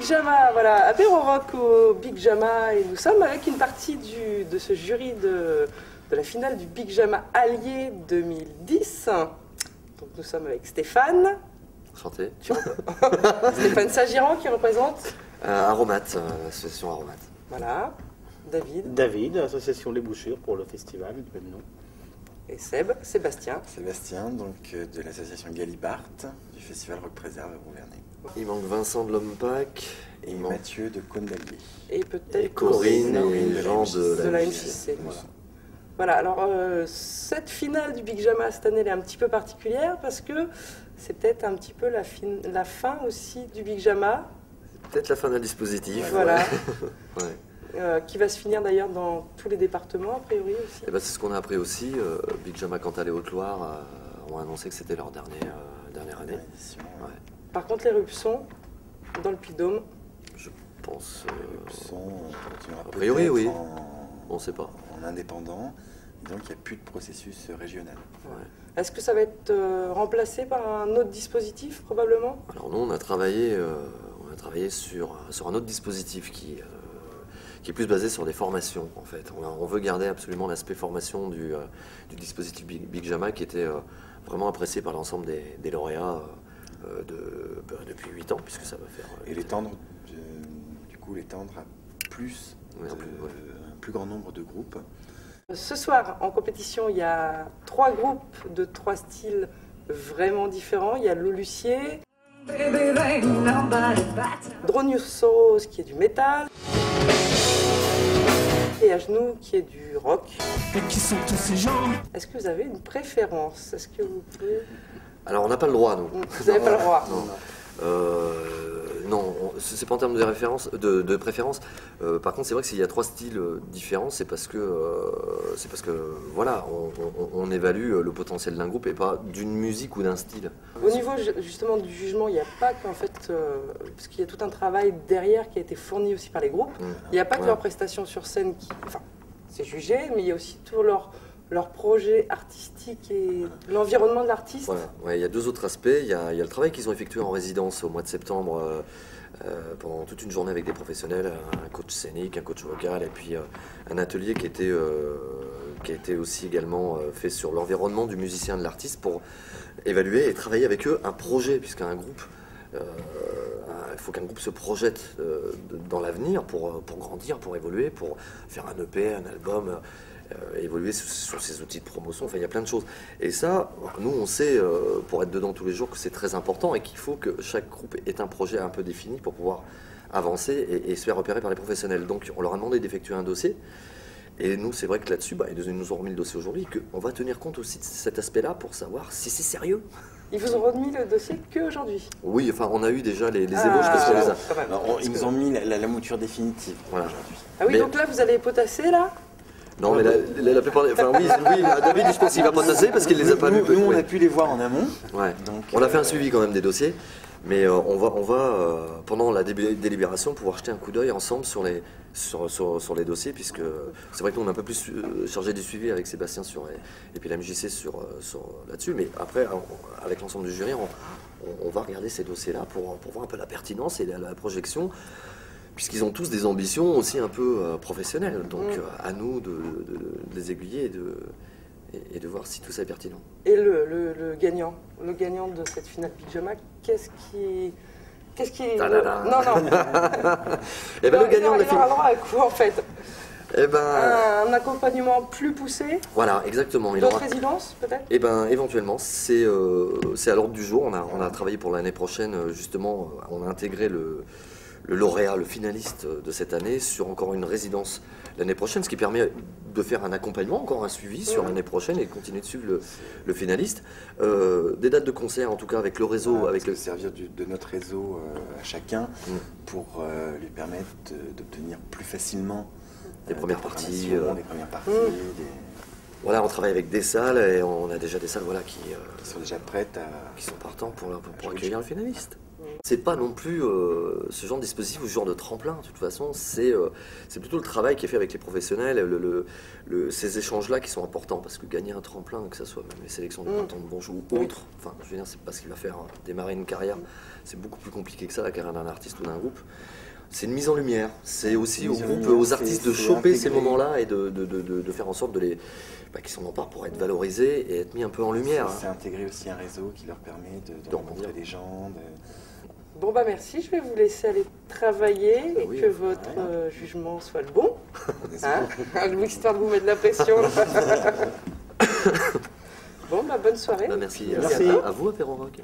Big Jama, voilà, apéro rock au Big Jama et nous sommes avec une partie du, de ce jury de, de la finale du Big Jama Allié 2010. Donc nous sommes avec Stéphane, Enchanté. Stéphane Sagiran qui représente, Euh, Aromat, euh, l'association Aromat. voilà, David David, association Les Bouchures pour le festival du même nom. Et Seb, Sébastien. Sébastien, donc euh, de l'association Galibart, du festival Rock Préserve à Rouvernay. Il manque Vincent de l'Homme-Pack. Et manque Mathieu de Cône-d'Allier. Et et peut-être Corinne Corinne et Jean de de la la MJC. MJC. Voilà. Voilà, alors euh, cette finale du Big Jama cette année elle est un petit peu particulière parce que c'est peut-être un petit peu la, fin- la fin aussi du Big Jama, Peut-être la fin d'un dispositif. voilà, Ouais. Euh, qui va se finir d'ailleurs dans tous les départements a priori aussi. Et ben, c'est ce qu'on a appris aussi. euh, Big Jama Cantal et Haute-Loire euh, ont annoncé que c'était leur dernière, euh, dernière année. Ouais. Par contre l'éruption dans le Puy-Dôme, Je pense. euh, Le son, on continuera a priori, oui. en, on ne sait pas. en indépendant. Donc il n'y a plus de processus régional. Ouais. est-ce que ça va être euh, remplacé par un autre dispositif probablement? Alors nous, on a travaillé, euh, on a travaillé sur, sur un autre dispositif qui, euh, qui est plus basé sur des formations en fait. On, a- on veut garder absolument l'aspect formation du, euh, du dispositif Big, Big Jama qui était euh, vraiment apprécié par l'ensemble des, des lauréats euh, de, bah, depuis 8 ans puisque ça va faire... Et l'étendre, euh, du coup, l'étendre à plus, Ouais, de- plus, ouais. un plus grand nombre de groupes. Ce soir, en compétition, il y a trois groupes de trois styles vraiment différents. Il y a Lou Lucier, Drone Soros qui est du métal, à genoux qui est du rock. Mais qui sont tous ces gens Est-ce que vous avez une préférence? Est-ce que vous pouvez... Alors on n'a pas le droit nous. Vous n'avez pas le droit. Non. C'est pas en termes de référence, de, de préférence. Euh, par contre, c'est vrai que s'il y a trois styles euh, différents, c'est parce que euh, c'est parce que voilà, on, on- on évalue le potentiel d'un groupe et pas d'une musique ou d'un style. Au niveau ju- justement du jugement, il n'y a pas qu'en fait, euh, parce qu'il y a tout un travail derrière qui a été fourni aussi par les groupes. Mm. Il n'y a pas que Ouais. leur prestation sur scène qui, enfin, c'est jugé, mais il y a aussi tout leur leur projet artistique et l'environnement de l'artiste. Ouais, il y a deux autres aspects. Il y a, le travail qu'ils ont effectué en résidence au mois de septembre. euh, euh, pendant toute une journée avec des professionnels, un coach scénique, un coach vocal, et puis euh, un atelier qui était, qui a été aussi également fait sur l'environnement du musicien de l'artiste pour évaluer et travailler avec eux un projet, puisqu'un groupe, il faut qu'un groupe se projette dans l'avenir pour, pour grandir, pour évoluer, pour faire un EP, un album, évoluer sur, sur ses outils de promotion, enfin il y a plein de choses. Et ça, nous on sait, euh, pour être dedans tous les jours, que c'est très important et qu'il faut que chaque groupe ait un projet un peu défini pour pouvoir avancer et, et se faire repérer par les professionnels. Donc on leur a demandé d'effectuer un dossier. Et nous, c'est vrai que là-dessus, bah, ils nous ont remis le dossier aujourd'hui, qu'on va tenir compte aussi de cet aspect-là pour savoir si c'est sérieux. Ils vous ont remis le dossier qu'aujourd'hui. Oui, enfin, on a eu déjà les, les Ah, ébauches parce qu'on les a. ils nous ont mis la, la- la mouture définitive Voilà. aujourd'hui. Ah oui, Mais- donc là, vous allez potasser, là? Non, mais la, la- la plupart. Enfin, oui, oui, David, je pense qu'il va pas tasser parce qu'il les a pas vus. nous, on a pu les voir en amont. Ouais. Donc, On a fait euh, un suivi quand même des dossiers, mais euh, on va, on va euh, pendant la délibération pouvoir jeter un coup d'œil ensemble sur les, sur, sur, sur les dossiers, puisque c'est vrai que nous on a un peu plus chargé du suivi avec Sébastien sur, et, puis la MJC sur, sur, là-dessus, mais après, on- avec l'ensemble du jury, on, on- on va regarder ces dossiers-là pour, pour voir un peu la pertinence et la, la projection. Puisqu'ils ont tous des ambitions aussi un peu euh, professionnelles. Donc Mm. euh, à nous de, de- de les aiguiller et de, et- et de voir si tout ça est pertinent. Et le, le- le gagnant, le gagnant de cette finale pyjama, qu'est-ce qui... Qu'est-ce qui... Non, non. Et ben le gagnant de la il finale. droit à quoi, en fait? Eh ben, un, accompagnement plus poussé? Voilà, exactement. Il D'autres aura... résidences, peut-être? Eh ben, éventuellement, c'est euh, à l'ordre du jour. On a, on a travaillé pour l'année prochaine, euh, justement, on a intégré le, le lauréat, le finaliste de cette année sur encore une résidence l'année prochaine, ce qui permet de faire un accompagnement, encore un suivi sur l'année prochaine et de continuer de suivre le, le finaliste. Euh, des dates de concert, en tout cas, avec le réseau, avec le... servir du- de notre réseau euh, à chacun Mm. pour euh, lui permettre de- d'obtenir plus facilement Des premières parties, euh. des premières parties, Mm. des- Voilà, on travaille avec des salles et on a déjà des salles voilà, qui, euh, qui sont déjà prêtes à. qui sont partants pour, pour, pour accueillir le finaliste. C'est pas non plus euh, ce genre de dispositif ou ce genre de tremplin. De toute façon, c'est euh, c'est plutôt le travail qui est fait avec les professionnels, le, le- le- ces échanges-là qui sont importants. Parce que gagner un tremplin, que ce soit même les sélections du Mm. printemps de Bonjou ou Oui. autres, enfin, je veux dire, c'est pas ce qui va faire euh, démarrer une carrière. C'est beaucoup plus compliqué que ça, la carrière d'un artiste ou d'un groupe. C'est une mise en lumière. C'est aussi groupes, lumière, aux artistes c'est- de c'est choper ces moments-là et de, de, de- faire en sorte de les, bah, qu'ils s'en emparent pour être valorisés et être mis un peu en lumière. C'est hein. intégrer aussi un réseau qui leur permet de, rencontrer. des gens. Bon, bah merci, je vais vous laisser aller travailler ah et que votre euh, jugement soit le bon. Hein histoire ah, de vous mettre de la pression. bon, bah bonne soirée. Bah, merci. merci. À, vous, Apéro Rock.